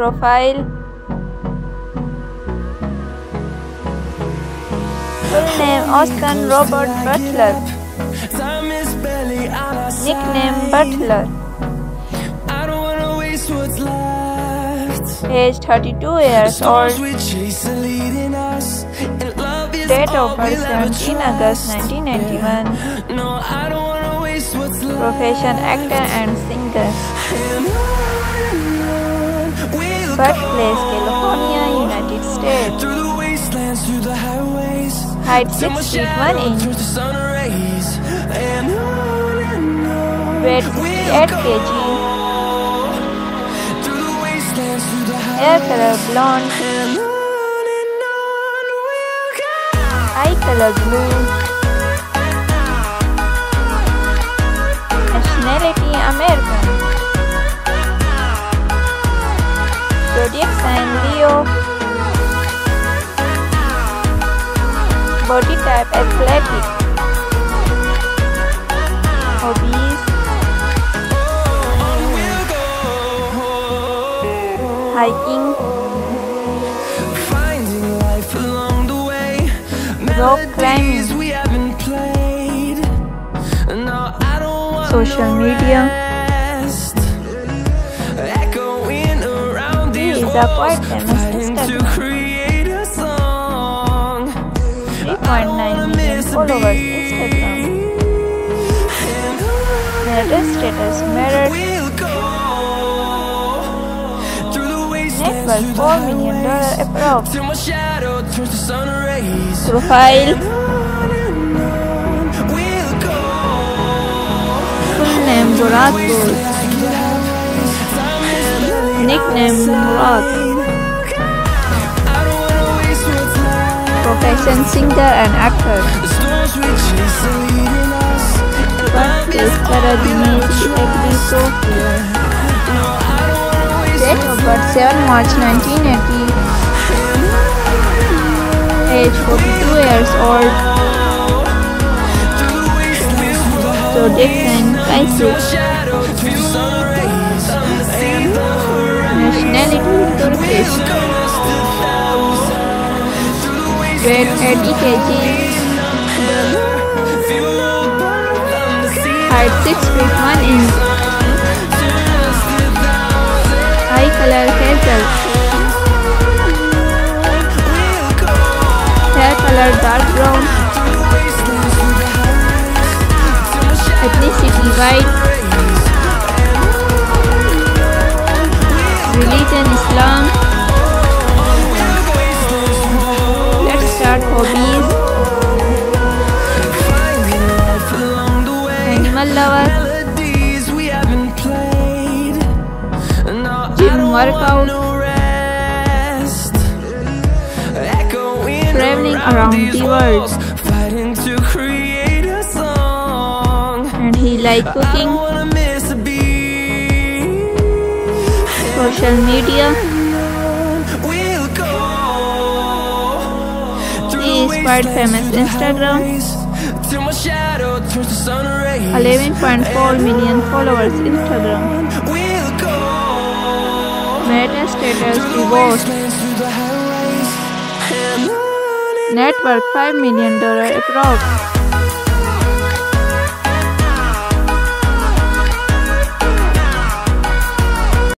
Profile full name Austin Robert Butler nick name Butler age 32 years old date of birth 17 August 1991 profession actor and singer we'll Birthplace. California, United States Through the wastelands, through the highways. Height Till my 6 feet 1 shadow inch turns to sun rays. And on and on Weight we'll 68 kg Through the wastelands, through the Hair color blonde And on and on we'll go. Eye color blue Body type athletic Hobbies Hiking Finding life along the way. Rock climbing. Social media. He is a quite famous 3.9 million followers Instagram Marital status the Net worth the 4 million dollar approx. Profile. Full name Murat Nickname Murat ever Egli trust. Sofia No, I don't Date of birth 7 March 1980 Age 42 years old. The wastelands, through on the sea. Height 6 feet 1 inch. Eye color hazel Hair color dark brown through the I Gym don't workout. want no rest. Traveling around, the world. fighting to create a song. and he like cooking social media He is quite famous Instagram. highways, till my shadow turns to sun rays. 11.4 million followers Instagram and on and Net worth 5 million dollar approx